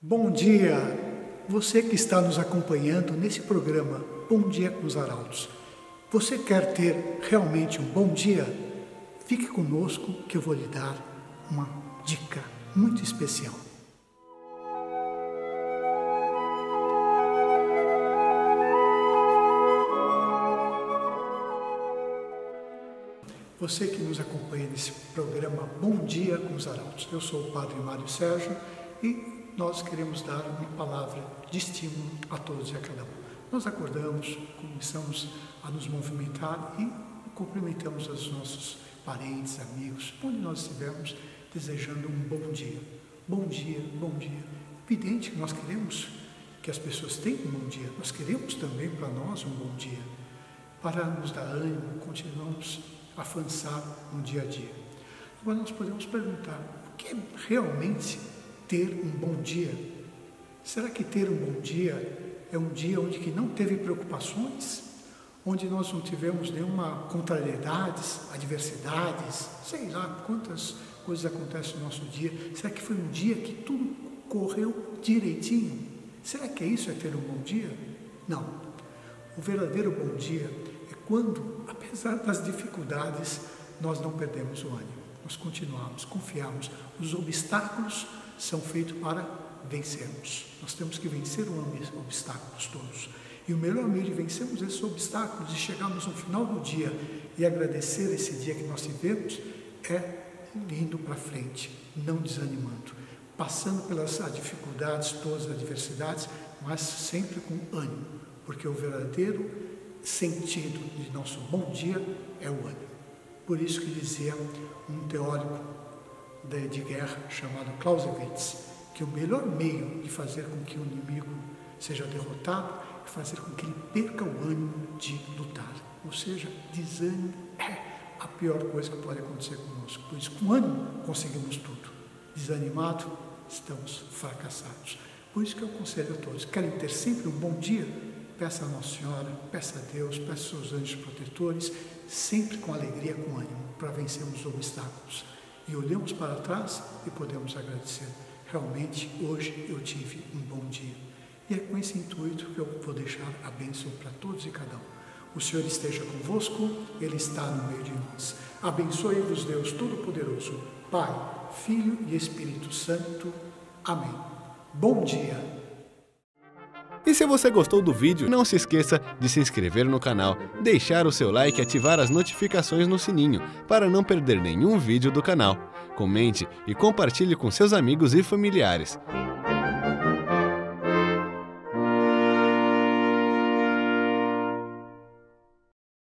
Bom dia, você que está nos acompanhando nesse programa Bom Dia com os Arautos. Você quer ter realmente um bom dia? Fique conosco que eu vou lhe dar uma dica muito especial. Você que nos acompanha nesse programa Bom Dia com os Arautos. Eu sou o Padre Mário Sérgio e nós queremos dar uma palavra de estímulo a todos e a cada um. Nós acordamos, começamos a nos movimentar e cumprimentamos os nossos parentes, amigos, onde nós estivermos, desejando um bom dia. Bom dia, bom dia. Evidente que nós queremos que as pessoas tenham um bom dia, nós queremos também para nós um bom dia. Para nos dar ânimo, continuamos avançar no dia a dia. Agora nós podemos perguntar, o que é realmente ter um bom dia? Será que ter um bom dia é um dia onde que não teve preocupações? Onde nós não tivemos nenhuma contrariedades, adversidades, sei lá quantas coisas acontecem no nosso dia. Será que foi um dia que tudo correu direitinho? Será que é isso é ter um bom dia? Não. O verdadeiro bom dia é quando, apesar das dificuldades, nós não perdemos o ânimo. Nós continuamos, confiamos. Os obstáculos são feitos para vencermos. Nós temos que vencer os obstáculos todos. E o melhor meio de vencermos esses obstáculos e chegarmos no final do dia e agradecer esse dia que nós tivemos é indo para frente, não desanimando, passando pelas dificuldades, todas as adversidades, mas sempre com ânimo, porque o verdadeiro sentido de nosso bom dia é o ânimo. Por isso que dizia um teórico de guerra chamado Clausewitz, que o melhor meio de fazer com que o inimigo seja derrotado é fazer com que ele perca o ânimo de lutar. Ou seja, desânimo é a pior coisa que pode acontecer conosco. Por isso, com ânimo, conseguimos tudo. Desanimado, estamos fracassados. Por isso que eu aconselho a todos, querem ter sempre um bom dia? Peça a Nossa Senhora, peça a Deus, peça aos seus anjos protetores, sempre com alegria, com ânimo, para vencermos os obstáculos. E olhamos para trás e podemos agradecer. Realmente, hoje eu tive um bom dia. E é com esse intuito que eu vou deixar a bênção para todos e cada um. O Senhor esteja convosco, Ele está no meio de nós. Abençoe-vos, Deus Todo-Poderoso, Pai, Filho e Espírito Santo. Amém. Bom dia. E se você gostou do vídeo, não se esqueça de se inscrever no canal, deixar o seu like e ativar as notificações no sininho para não perder nenhum vídeo do canal. Comente e compartilhe com seus amigos e familiares.